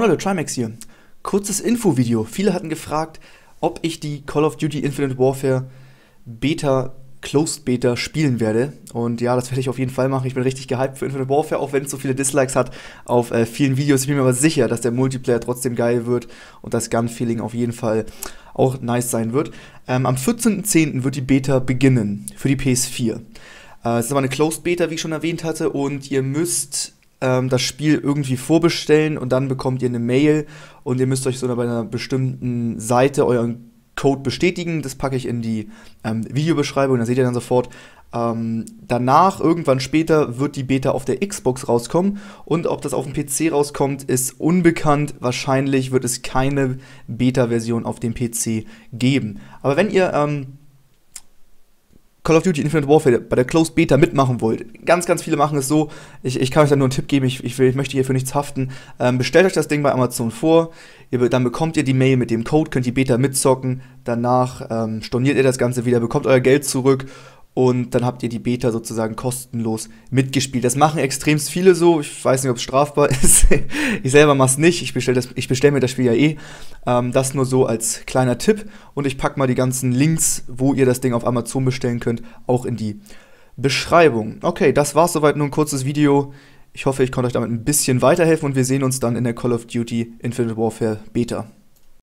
Leute, Trimax hier. Kurzes Infovideo. Viele hatten gefragt, ob ich die Call of Duty Infinite Warfare Beta, Closed Beta spielen werde. Und ja, das werde ich auf jeden Fall machen. Ich bin richtig gehypt für Infinite Warfare, auch wenn es so viele Dislikes hat auf äh, vielen Videos. Ich bin mir aber sicher, dass der Multiplayer trotzdem geil wird und das Gun-Feeling auf jeden Fall auch nice sein wird. Ähm, am 14.10. wird die Beta beginnen für die PS4. Äh, es ist aber eine Closed Beta, wie ich schon erwähnt hatte, und ihr müsst ähm, das Spiel irgendwie vorbestellen und dann bekommt ihr eine Mail und ihr müsst euch so bei einer bestimmten Seite euren Code bestätigen. Das packe ich in die ähm, Videobeschreibung, da seht ihr dann sofort. Ähm, danach, irgendwann später, wird die Beta auf der Xbox rauskommen. Und ob das auf dem PC rauskommt, ist unbekannt. Wahrscheinlich wird es keine Beta-Version auf dem PC geben. Aber wenn ihr ähm, Call of Duty Infinite Warfare bei der Closed Beta mitmachen wollt, ganz, ganz viele machen es so. Ich, ich kann euch da nur einen Tipp geben, ich, ich, will, ich möchte hier für nichts haften. Ähm, bestellt euch das Ding bei Amazon vor, ihr, dann bekommt ihr die Mail mit dem Code, könnt die Beta mitzocken, danach ähm, storniert ihr das Ganze wieder, bekommt euer Geld zurück und dann habt ihr die Beta sozusagen kostenlos mitgespielt. Das machen extrem viele so. Ich weiß nicht, ob es strafbar ist. ich selber mache es nicht. Ich bestelle bestell mir das Spiel ja eh. Ähm, das nur so als kleiner Tipp. Und ich packe mal die ganzen Links, wo ihr das Ding auf Amazon bestellen könnt, auch in die Beschreibung. Okay, das war's soweit. Nur ein kurzes Video. Ich hoffe, ich konnte euch damit ein bisschen weiterhelfen und wir sehen uns dann in der Call of Duty Infinite Warfare Beta.